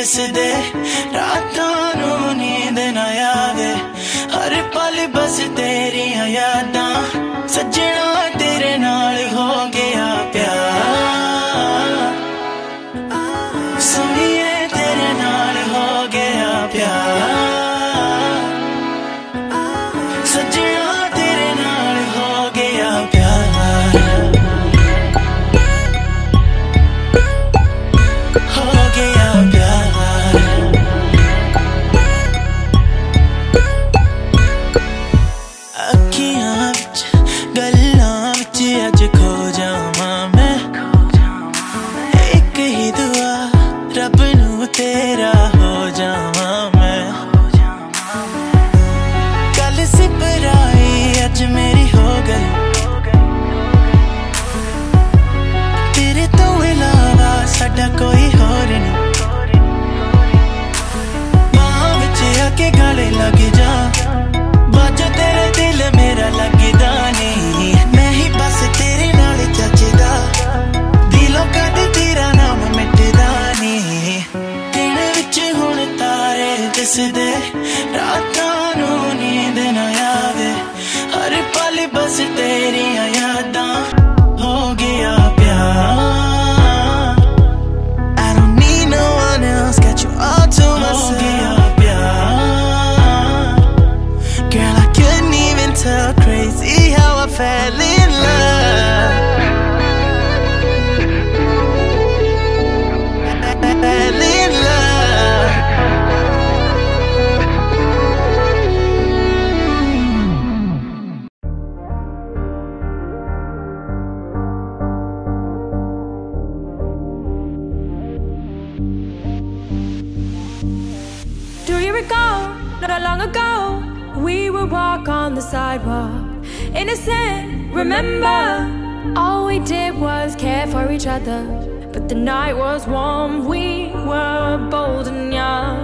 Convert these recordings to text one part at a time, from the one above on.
ਦਿਸਦੇ। ਰਾਤਾਂ ਨੂੰ ਨੀਂਦ ਨਾ ਆਵੇ। ਹਰ ਪਲ ਬਸ ਤੇਰੀਆਂ ਯਾਦਾਂ। ਸੱਜੇ तेरा हो जावा मैं। कल से सिपराई अज मेरी हो गई। तेरे तो इलावा साडा कोई हो नहीं। माँ बच्चे आके गले लग जा। ਰਾਤਾਂ ਨੂੰ ਨੀਂਦ ਨਾ ਆਵੇ ਹਰ ਪਲ ਬਸ ਤੇਰੀਆਂ ਯਾਦਾਂ ਹੋ ਗਿਆ ਪਿਆਰ I don't need no one else, got you all to myself. ਹੋ ਗਿਆ ਪਿਆਰ Girl, I couldn't even tell. Crazy how I fell in You recall not long ago we would walk on the sidewalk? Innocent, remember? All we did was care for each other. But the night was warm, we were bold and young.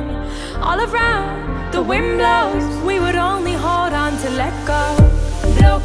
All around, the wind blows, we would only hold on to let go. Blow